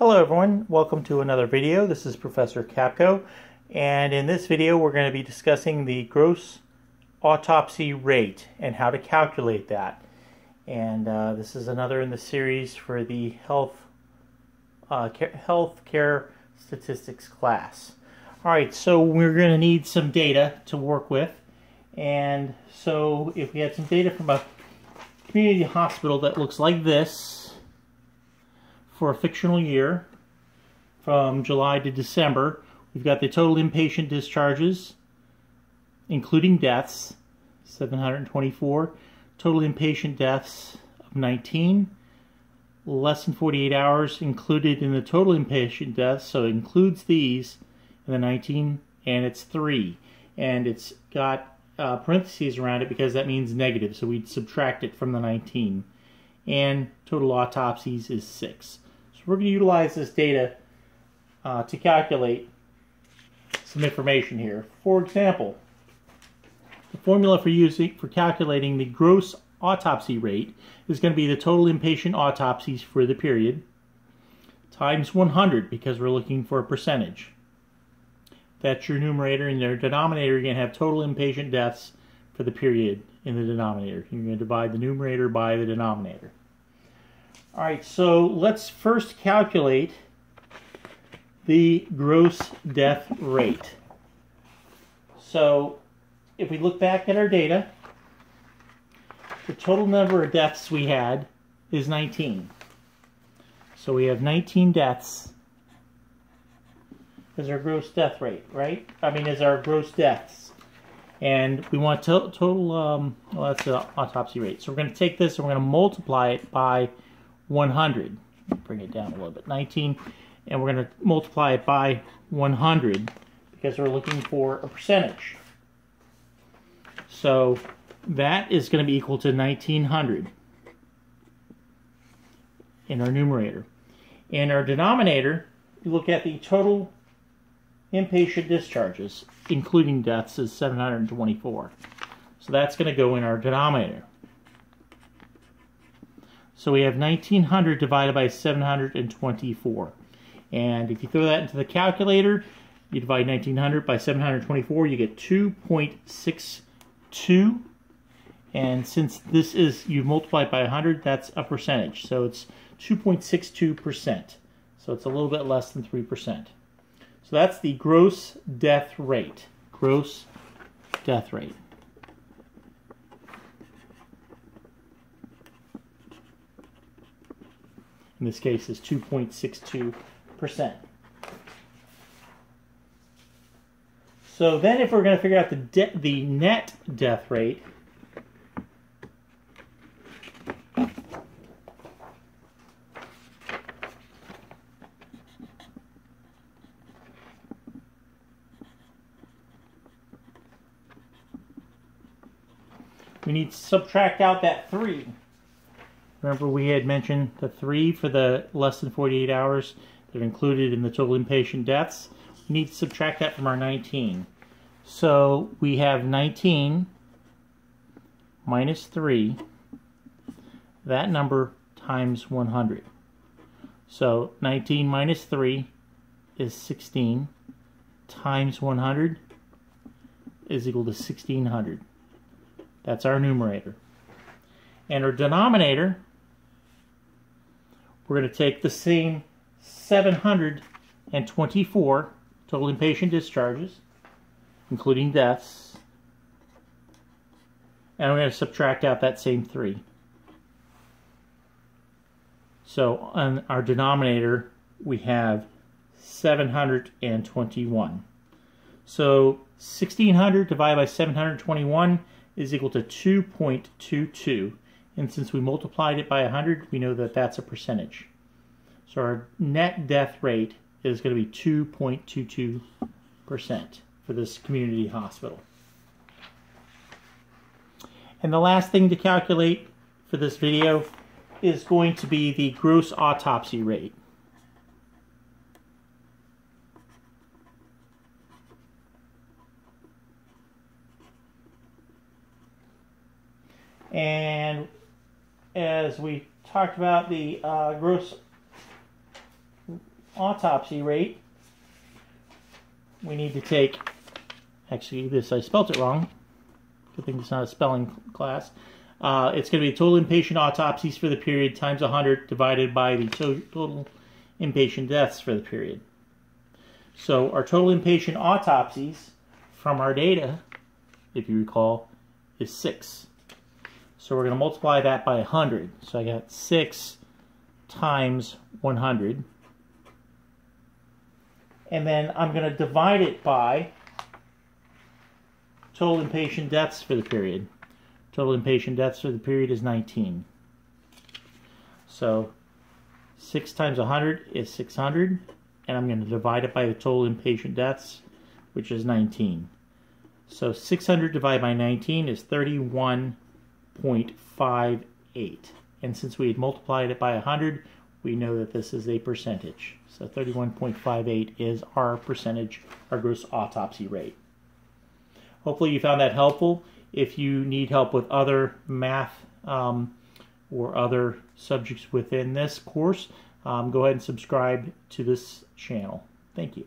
Hello everyone, welcome to another video. This is Professor Capko, and in this video we're going to be discussing the gross autopsy rate and how to calculate that. And uh, this is another in the series for the health uh, health care statistics class. Alright, so we're going to need some data to work with. And so if we had some data from a community hospital that looks like this, for a fictional year from July to December. We've got the total inpatient discharges, including deaths, 724. Total inpatient deaths of 19. Less than 48 hours included in the total inpatient deaths, so it includes these in the 19, and it's 3. And it's got uh, parentheses around it because that means negative, so we'd subtract it from the 19. And total autopsies is 6. So we're going to utilize this data uh, to calculate some information here. For example, the formula for using for calculating the gross autopsy rate is going to be the total inpatient autopsies for the period times 100 because we're looking for a percentage. That's your numerator and your denominator you're going to have total inpatient deaths for the period in the denominator. You're going to divide the numerator by the denominator. All right, so let's first calculate the gross death rate. So if we look back at our data, the total number of deaths we had is 19. So we have 19 deaths as our gross death rate, right? I mean, as our gross deaths. And we want to total, um, well, that's the autopsy rate. So we're going to take this and we're going to multiply it by 100. Bring it down a little bit. 19, and we're going to multiply it by 100 because we're looking for a percentage. So that is going to be equal to 1900 in our numerator. In our denominator, you look at the total inpatient discharges, including deaths, is 724. So that's going to go in our denominator. So we have 1900 divided by 724. And if you throw that into the calculator, you divide 1900 by 724, you get 2.62. And since this is, you multiply it by 100, that's a percentage. So it's 2.62%. So it's a little bit less than 3%. So that's the gross death rate. Gross death rate. In this case is 2.62%. So then if we're going to figure out the, the net death rate, we need to subtract out that 3. Remember we had mentioned the three for the less than 48 hours that are included in the total inpatient deaths. We need to subtract that from our 19. So we have 19 minus 3, that number times 100. So 19 minus 3 is 16 times 100 is equal to 1600. That's our numerator. And our denominator we're going to take the same 724 total inpatient discharges, including deaths, and we're going to subtract out that same 3. So on our denominator, we have 721. So 1600 divided by 721 is equal to 2.22. And since we multiplied it by 100, we know that that's a percentage. So our net death rate is going to be 2.22% for this community hospital. And the last thing to calculate for this video is going to be the gross autopsy rate. And as we talked about the uh, gross autopsy rate, we need to take, actually this I spelt it wrong, good thing it's not a spelling class. Uh, it's going to be total inpatient autopsies for the period times 100 divided by the to total inpatient deaths for the period. So our total inpatient autopsies from our data, if you recall, is 6. So we're going to multiply that by 100. So I got 6 times 100. And then I'm going to divide it by total inpatient deaths for the period. Total inpatient deaths for the period is 19. So 6 times 100 is 600, and I'm going to divide it by the total inpatient deaths, which is 19. So 600 divided by 19 is 31.58. And since we had multiplied it by 100, we know that this is a percentage. So 31.58 is our percentage, our gross autopsy rate. Hopefully you found that helpful. If you need help with other math um, or other subjects within this course, um, go ahead and subscribe to this channel. Thank you.